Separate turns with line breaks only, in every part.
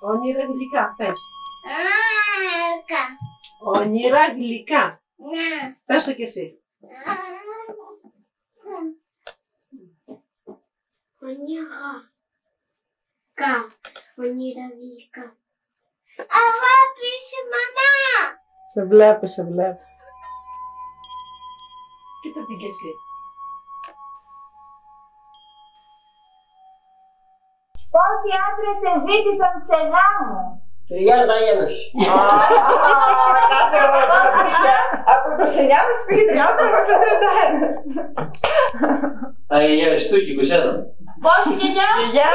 Όνειρα γλυκά, πες.
Άκα.
Όνειρα γλυκά.
Να.
Πες το κι εσύ.
Όνειρα. Κα. Όνειρα γλυκά. Αγάπη σε μαμά.
Σε βλέπω, σε βλέπω.
Πόσοι άντρες σε ζήτησαν σε γάμο.
Τριάντα ένας.
Από 29 μας πήγε 30, εγώ στο 31.
Αγιαριστού και κουσένα.
Πόσοι γενιά.
Γεια!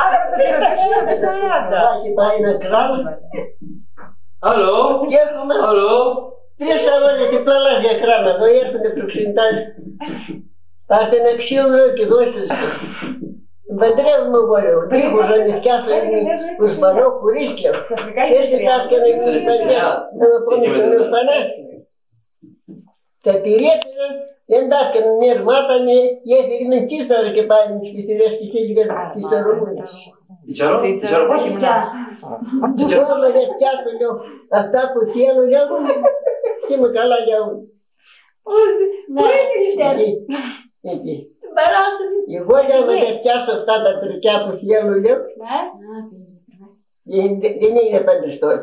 Άρα το πυροτεχνείο δεν το έδα.
Έχει πάει να κράλει.
Άλλο.
Και έχουμε
Άλλο.
τρεις αγώνες και πλαλάζια κράμα. Εδώ έρχονται προξενητάς. Πάτε να ξύλω και δώστε σου. Подряд мы говорим, ты уже не скажешь, уж банок курильки. Если сказка не перестает, надо помнить, что не устанавливается. Тапирекина, Ендакин, мир матами, если именно чисто ракетанички, сидящие сидят, чисто румынки. Вечером? Вечером?
Вечером я тяпаю,
оставку сену, я Сима кала, я Ой, Иди, иди. Барасович. Его я водотясу стада трикяпу съел улеп. Да? Денег не что ли?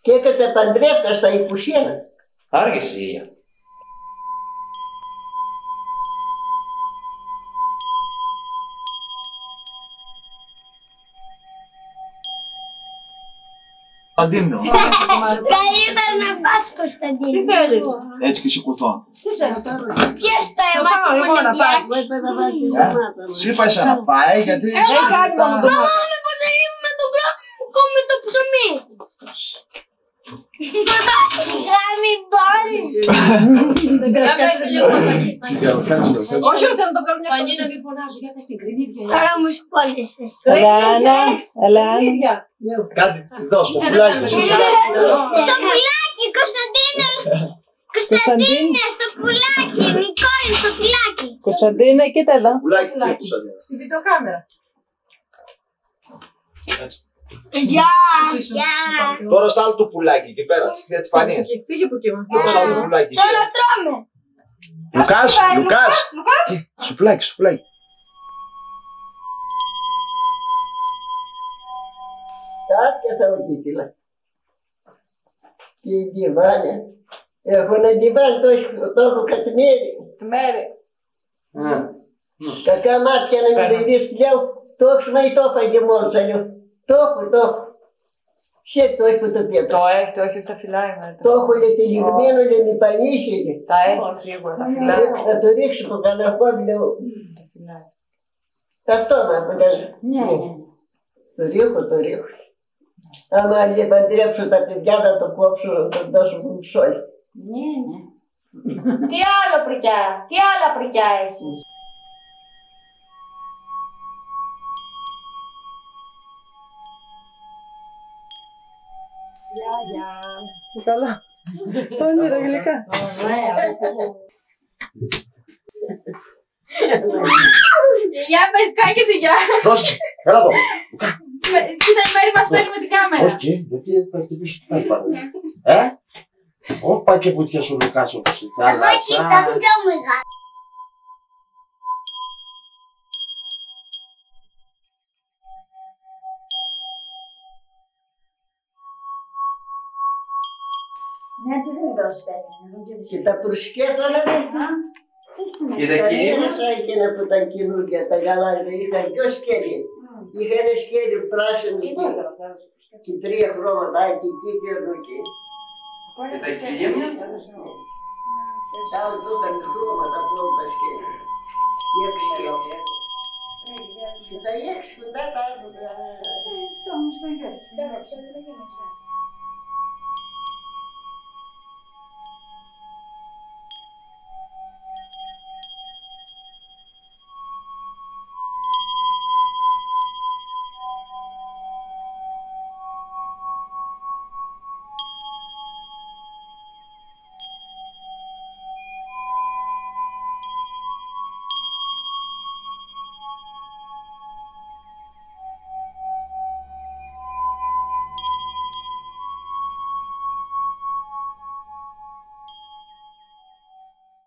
Kiek te pandrės, aš tai pušieną. Argi sija. Padimno. παντρεύκα στα υπουσία.
Άργησε η Ία.
Κωνσταντίνο.
Καλύτερα να πας Κωνσταντίνο.
Τι θέλεις;
Έτσι και σηκωθώ.
Ποιες τα εμάς
πάω εγώ να πάω.
Εσύ πάει να πάει γιατί.
Δεν κάνει μόνο το
Μαμά με πονερίμου με τον γράφο με το ψωμί. Γάμι μπάρι.
Όχι, όχι, να το κάνω μια πανί να μην φωνάζω. Για τα στην κρινίδια.
Τώρα μου σπόλεσες.
Ελένα, Ελένα.
Κάτι δώσ' μου. Πουλάκι.
Στο πουλάκι, Κωνσταντίνο. Κωνσταντίνε, στο πουλάκι. Νικόλη, στο πουλάκι.
Κωνσταντίνα, κοίτα εδώ.
Πουλάκι. Κωνσταντίνο.
Στη βιντεοκάμερα.
Γεια, γεια.
Τώρα στο άλλο το πουλάκι εκεί πέρα. Για τις φανίες.
Πήγε από εκεί. μα.
Τώρα άλλο το πουλάκι.
Τώρα τρώμε.
Λουκάς, Λουκάς. Σουφλάκι, σουφλάκι.
Τάσια θα οδήγηλα. Και η διβάνια. Έχω ένα διβάν το έχω- το έχω κατημέρι.
Μέρη.
Κακά μάτια να μην δεις λέω. Το έχω μα το έφαγε μόνος αλλιώς. Το έχω, το έχω. Σε το έχω το πιέτο.
Το έχεις, το έχεις, τα φυλάει μετά.
Το έχω λέει τυλιγμένο, λέει μη πανίσχυε.
Τα έχει σίγουρα, τα φυλάει.
Θα το ρίξω το καναφό, λέω.
Τα φυλάει.
Αυτό να φαντάζω.
Ναι,
Το ρίχνω, το ρίχνω. Άμα δεν παντρέψω τα παιδιά θα το κόψω να το δώσω μου ψόλι.
Ναι, ναι. Τι άλλο πρικιά, τι άλλα πρικιά έχεις;
Καλά. Όνειρα γλυκά.
Για πες κάκεται για.
Πρόσεχε. Έλα εδώ.
Κοίτα η μέρη μας παίρνει με την κάμερα;
Όχι, γιατί θα χτυπήσει τα πάντα. Ε; Όπα και πουτιά σου Λουκάς όπως η
Εγώ κοίτα
θάλασσα.
πιο μεγάλο. Ναι, τι δεν δώσει πέτρα.
Και τα προυσκέτανα
Και τα κυρία.
Μέσα εκείνα που ήταν καινούργια, τα γαλάζια, είχαν δυο σκέλη. Είχα ένα σκέλι πράσινο και, και τρία χρώματα, και εκεί και εδώ και.
Και τα κυρία μου.
Τα άλλα το ήταν χρώματα από όλα τα